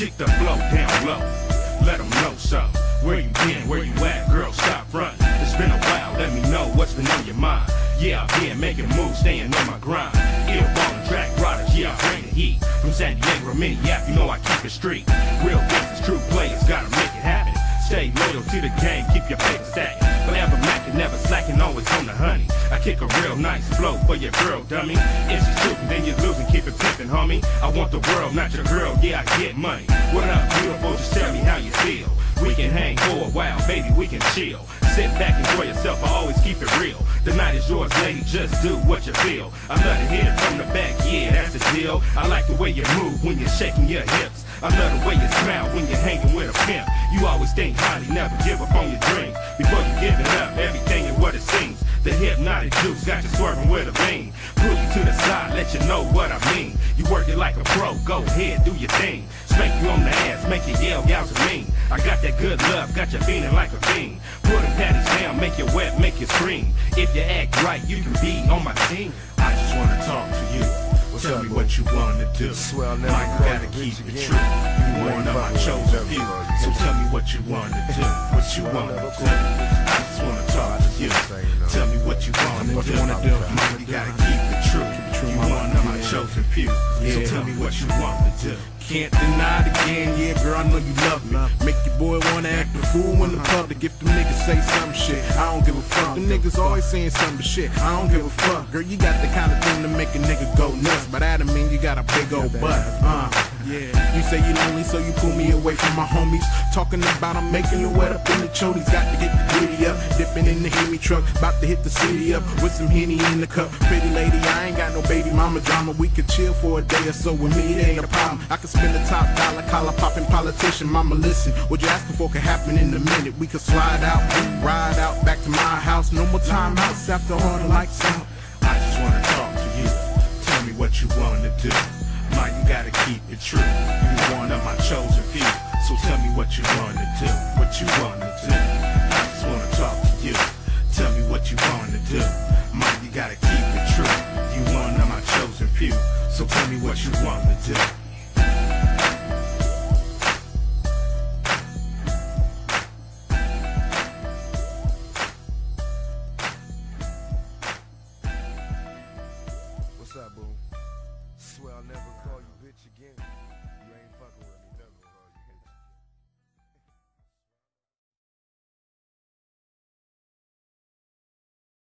Kick the flow down low. Let them know so. Where you been? Where you at? Girl, stop running. It's been a while. Let me know what's been on your mind. Yeah, I've been making moves, staying on my grind. Ill ballin' track riders, yeah, I bring the heat. From San Diego to Minneapolis, you know I keep it street. Real gangsters, true players, gotta make it happen. Stay loyal to the game, keep your paper stacked. Forever mackin', never slacking, always on the honey. I kick a real nice flow for your girl, dummy. If she's shooting, then you're losing, keep it pimpin', homie. I want the world, not your girl, yeah, I get money. What up, beautiful? Just tell me how you feel. We can hang for a while, baby, we can chill. Sit back, enjoy yourself, I always keep it real. The night is yours, lady, just do what you feel. I love to hit it from the back, yeah, that's the deal. I like the way you move when you're shaking your hips. I love the way you smile when you're hanging with a pimp. You always think highly, never give up on your dreams. Before you give it up, everything is what it seems. The hypnotic juice got you swerving with a beam. Pull you to the side, let you know what I mean. You work it like a pro, go ahead, do your thing. Spank you on the ass, make you yell, gals are mean. I got that good love, got you feeling like a fiend. Put them patties down, make you wet, make you scream. If you act right, you can be on my team. What you wanna do. I'll Mike, call gotta keep it true. You one of my chosen few. So tell me what you wanna do. What you wanna do. I just wanna talk to you. Tell me what you wanna do. you wanna do. Mike, you gotta keep it true. You one of my chosen few. So tell me what you wanna do. Can't deny it again, yeah, girl, I know you love me. Make your boy wanna act a fool in the public if them niggas say some shit. I don't give a fuck. Them niggas always saying some shit. I don't give a fuck. Girl, you got the kind of thing to make a nigga go nuts. But that don't mean you got a big old butt. Uh, yeah. Say you lonely, so you pull me away from my homies. Talking about I'm making you wet up in the chodies. Got to get the giddy up. Dipping in the Hemi truck. About to hit the city up with some Henny in the cup. Pretty lady, I ain't got no baby mama drama. We could chill for a day or so with me, it ain't a problem. I could spend the top dollar, collar popping politician. Mama, listen, what you asking for could happen in a minute. We could slide out, ride out, back to my house. No more time timeouts after all the lights out. I just wanna talk to you. Tell me what you wanna do. Gotta keep it true. You one of my chosen few. So tell me what you wanna do, what you wanna do. I just wanna talk to you. Tell me what you wanna do. Mom, you gotta keep it true. You one of my chosen few. So tell me what you wanna do. What's up, boo? Swear I'll never call bitch again. You ain't fucking with